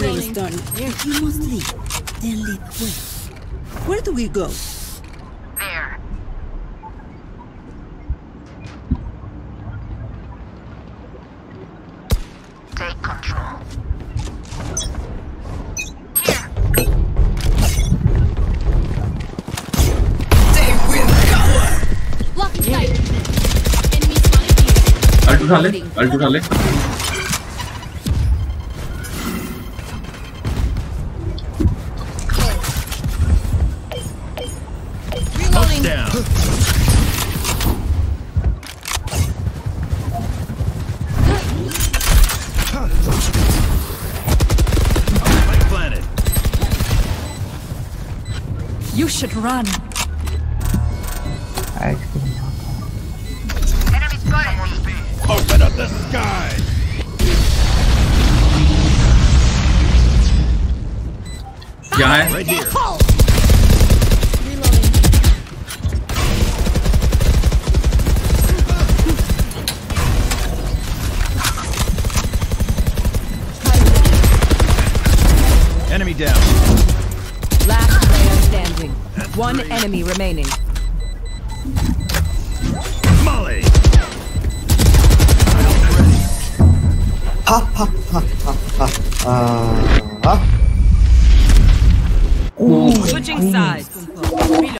trail is done. You must leave. Then leave. the. Where do we go? There. Take control. Here. They will cover! Blocking sight. down. You should run. I Enemy spotted. Open up the sky. Guy. Right here. Enemy down. Last player standing. One enemy remaining. Molly. Switching sides.